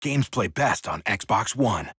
Games play best on Xbox One.